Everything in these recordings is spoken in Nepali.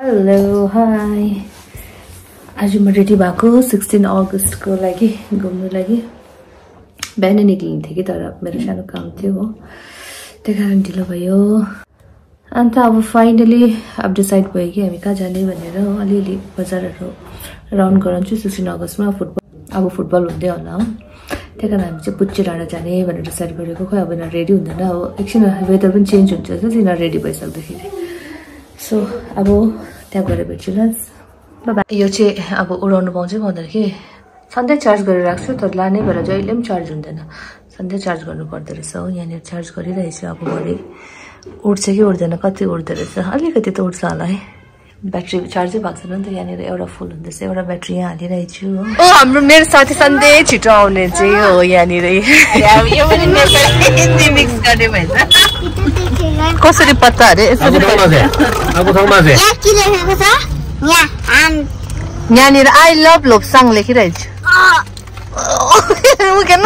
हेलो हाई आज म रेडी भएको सिक्सटिन अगस्तको लागि घुम्नु लागि। बिहानै निक्लिने थिएँ कि तर मेरो सानो काम थियो हो। त्यही कारण ढिलो भयो। अन्त अब फाइनली अब डिसाइड भयो कि हामी कहाँ जाने भनेर अलिअलि बजारहरू राउन्ड गराउँछु सिक्सटिन अगस्तमा फुटबल। अब फुटबल हुँदै होला हो। त्यही कारण हामी चाहिँ पुच्ची डाँडा जाने भनेर डिसाइड गरेको खोइ अब यिनीहरू रेडी हुँदैन अब एकछिन वेदर पनि चेन्ज हुन्छ यिनीहरू रेडी भइसक्दाखेरि। सो अब त्यहाँ गएर भेट्छु ल बाबा यो चाहिँ अब उडाउनु पाउँछ पाउँदैन कि? सधैँ चार्ज गरेर राख्छु तर लाने भएर जहिले पनि चार्ज हुँदैन। सधैँ चार्ज गर्नु पर्दो रहेछ हो यहाँनिर चार्ज गरिरहेछु अब भरे उठ्छ कि उठ्दैन कति उठ्दो रहेछ? अलिकति त उठ्छ होला है। ब्याट्री चार्जै भएको छैन नि त यहाँनिर एउटा फुल हुँदैछ एउटा ब्याट्री यहाँ हालिरहेको छु हो। ओ हाम्रो मेरो साथी सधैँ छिटो आउने चाहिँ हो यहाँनिर। यो पनि नेपाली मिक्स गर्ने भएछ कसरी पत्ता अरे यसरी यहाँ के लेखेको छ यहाँ आम यहाँनिर आई लभ लोप्साङ लेखिरहेको छु हुँदैन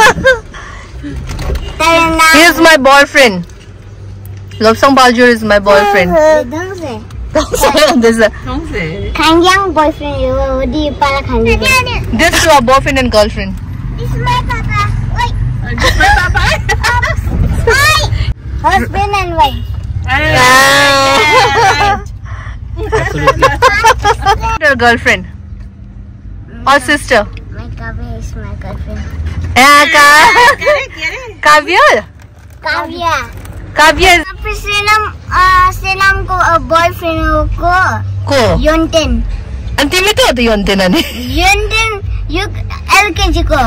तेरो नाम He is my boyfriend. Lobsang Baljur is my boyfriend. दङसे this, is, खाङ्ग्याङ boyfriend हो हो दि पाला खाङ्ग्याङ this is our boyfriend and girlfriend. This is my papa. Wait. This is my papa. Hi. husband and wife. Yeah. Absolutely. Your girlfriend or sister? My Kavya is my girlfriend. Yeah, Ka Kavya. Kavya. Kavya. Sinam, uh, Sinam ko uh, boyfriend ko. Ko. Yonten. Ante में तो होते योंटेन अने योंटेन युग एलकेजी को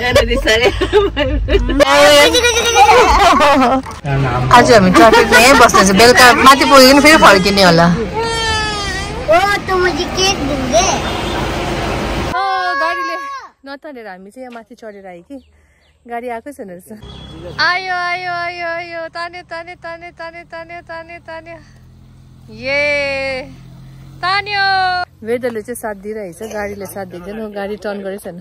यार दिसारे एलकेजी को आज हामी ट्राफिकमा यहीँ बस्नेछ। बेलुका माथि पुगिकन फेरि फर्किने होला। tu मुझे केक दूंगे. गाडीले नतानेर हामी चाहिँ यहाँ माथि चढेर आयो कि। गाडी आएकै छैन रहेछ। आयो आयो आयो आयो। तान्यो तान्यो तान्यो तान्यो तान्यो तान्यो तान्यो। ए तान्यो। वेदरले चाहिँ साथ दिइरहेछ। गाडीले साथ दिँदैन। गाडी टर्न गरेको छैन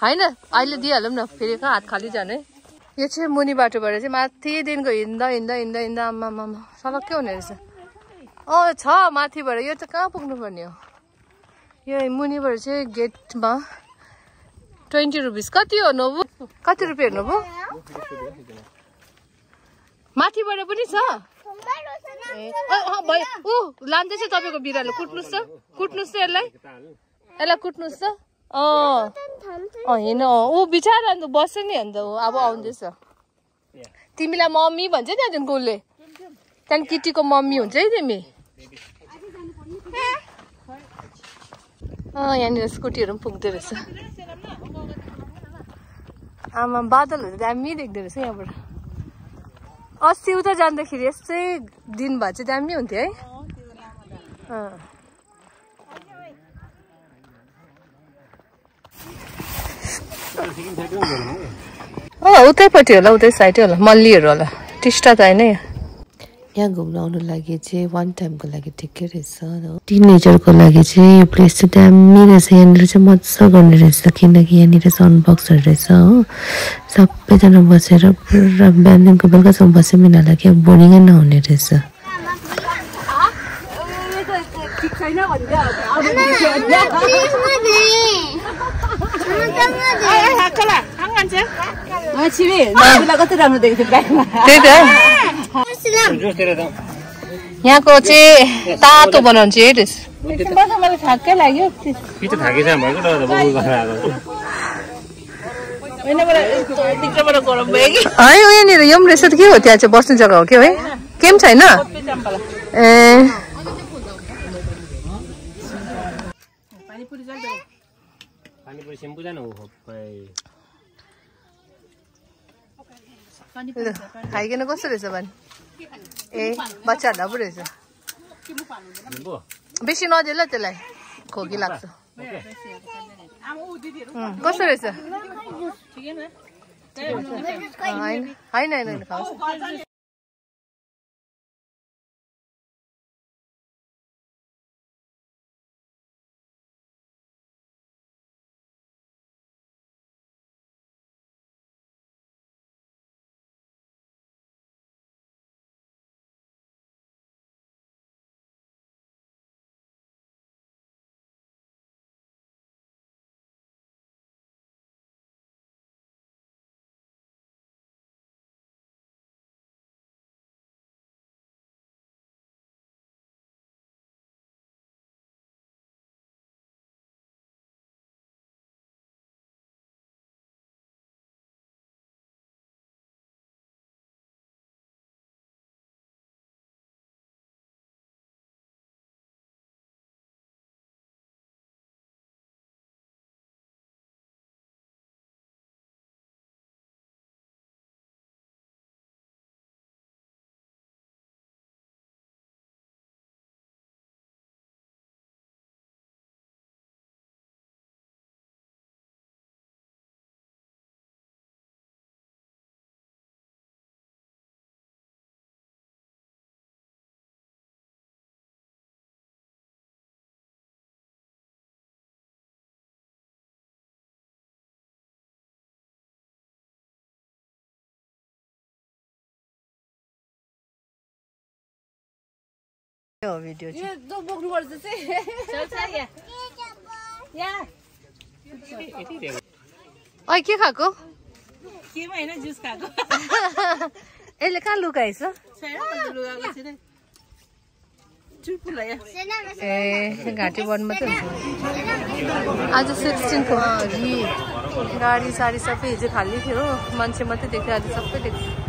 होइन अहिले दिइहालौँ न फेरि कहाँ हात खाली जाने। यो चाहिँ मुनि बाटोबाट चाहिँ माथिदेखिको हिँड्दा हिँड्दा हिँड्दा हिँड्दा आम्मा सलक्कै हुने रहेछ। अँ छ माथिबाट यो त कहाँ पुग्नुपर्ने हो? यो मुनिबाट चाहिँ गेटमा ट्वेन्टी रुपिस। कति हो नोबु? कति रुपियाँ नोबु? माथिबाट पनि छ। भयो ऊ लाँदैछ तपाईँको बिरालो। कुट्नुहोस् त कुट्नुहोस् त यसलाई। यसलाई कुट्नुहोस् त। अँ अँ ऊ बिचरा अन्त बस्छ नि अन्त ऊ अब आउँदैछ। तिमीलाई मम्मी भन्छ नि त्यहाँदेखिको उसले। त्यहाँदेखि किटीको मम्मी हुन्छ है तिमी। अँ यहाँनिर स्कुटीहरू पनि पुग्दो रहेछ। आमा बादलहरू दामी देख्दो रहेछ यहाँबाट। अस्ति उता जाँदाखेरि यस्तै दिन भए चाहिँ दामी हुन्थ्यो है। उतैपट्टि होला उतै साइडै होला मल्लीहरू होला। टिस्टा त होइन यहाँ घुम्न आउनु लागि चाहिँ वान टाइमको लागि ठिकै रहेछ टिनेजरको लागि चाहिँ यो प्लेस चाहिँ दामी रहेछ यहाँनिर चाहिँ मजा गर्ने रहेछ किनकि यहाँनिर साउन्ड बक्सहरू रहेछ हो सबैजना बसेर पुरा बिहानदेखिको बेलुकासम्म बस्यो पनि यिनीहरूलाई के बोरिङै नहुने रहेछ? त्यही त. यहाँको चाहिँ तातो बनाउँछ है रहेछ पिछे थाकेछ भएको त बबुल गरेर आएको है यहाँनिर यो पनि रहेछ त के हो? त्यहाँ चाहिँ बस्ने जग्गा हो कि है के पनि छैन? ए। पानीपुरी सेम्पू जानु हो लु, खाइकन कस्तो रहेछ भने ए बच्चाहरूलाई पो रहेछ बेसी नदिए ल त्यसलाई खोकी लाग्छ कस्तो रहेछ होइन होइन होइन खाओस् हो भिडियो चाहिँ ऐ के खाएको यसले कहाँ लुकाएछ ए घाँटी बन्द मात्रै हुन्छ आज सिक्सटिनको गाडी साडी सबै हिजो खाली थियो मान्छे मात्रै देख्यो आज सबै देख्यो